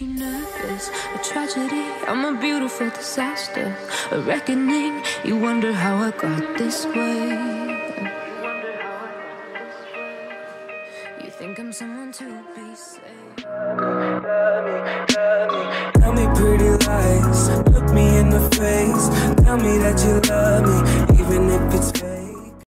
make you nervous. A tragedy, I'm a beautiful disaster. A reckoning, you wonder how I got this way. You think I'm someone to be saved. Tell me pretty lies, look me in the face. Tell me that you love me, even if it's fake.